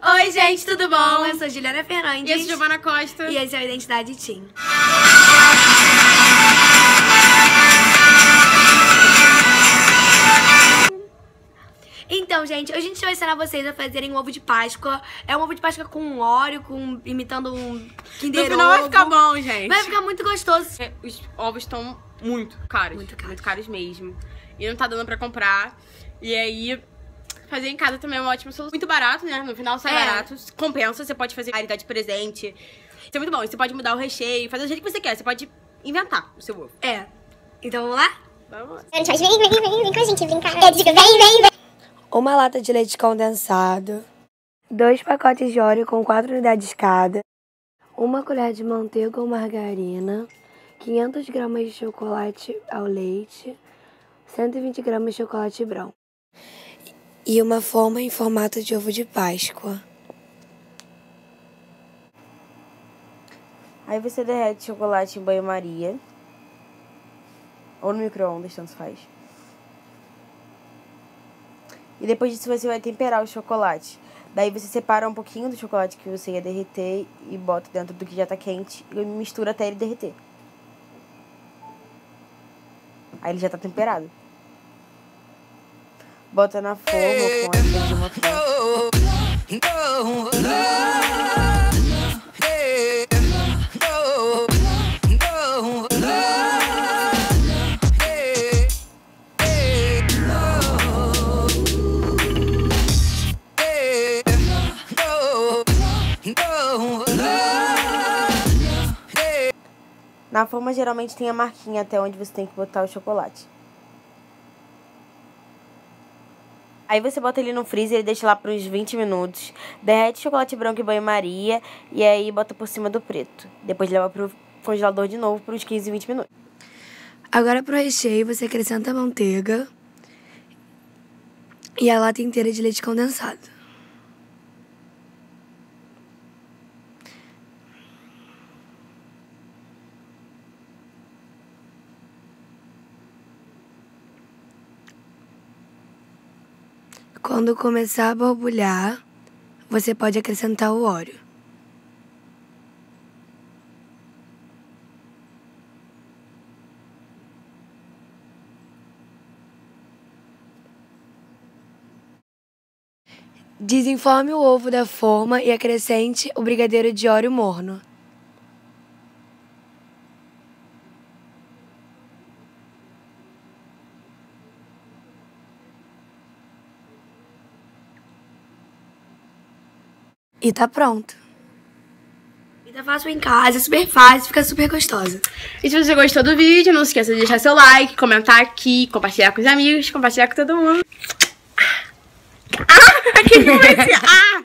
Oi, gente, tudo bom? Eu sou Juliana Fernandes. E eu sou Giovana Costa. E esse é o Identidade Team. Então, gente, hoje a gente vai ensinar vocês a fazerem um ovo de Páscoa. É um ovo de Páscoa com óleo, com, imitando um Kinder No final vai ficar bom, gente. Vai ficar muito gostoso. É, Os ovos estão muito caros. Muito caros. Muito caros mesmo. E não tá dando pra comprar. E aí, fazer em casa também é uma ótima solução. Muito barato, né? No final sai É. barato. Compensa, você pode fazer caridade de presente. Isso é muito bom. Você pode mudar o recheio, fazer do jeito que você quer. Você pode inventar o seu ovo. É. Então, vamos lá? Vamos vem, vem, vem, vem com a gente brincar. Eu digo, vem, vem, vem. Uma lata de leite condensado, dois pacotes de óleo com quatro unidades cada, uma colher de manteiga ou margarina, 500 gramas de chocolate ao leite, 120 gramas de chocolate branco e uma forma em formato de ovo de Páscoa. Aí você derrete chocolate em banho-maria. Ou no micro-ondas, tanto faz. E depois disso você vai temperar o chocolate. Daí você separa um pouquinho do chocolate que você ia derreter e bota dentro do que já tá quente e mistura até ele derreter. Aí ele já tá temperado. Bota na forma com a forma. Na forma geralmente tem a marquinha até onde você tem que botar o chocolate. Aí você bota ele no freezer e deixa lá por uns 20 minutos. Derrete chocolate branco e banho-maria e aí bota por cima do preto. Depois leva pro congelador de novo por uns 15, 20 minutos. Agora pro recheio você acrescenta a manteiga e a lata inteira de leite condensado. Quando começar a borbulhar, você pode acrescentar o óleo. Desenforme o ovo da forma e acrescente o brigadeiro de óleo morno. E tá pronto. E tá fácil em casa, é super fácil, fica super gostosa. E se você gostou do vídeo, não esqueça de deixar seu like, comentar aqui, compartilhar com os amigos, compartilhar com todo mundo. Ah! Que foi esse? Ah!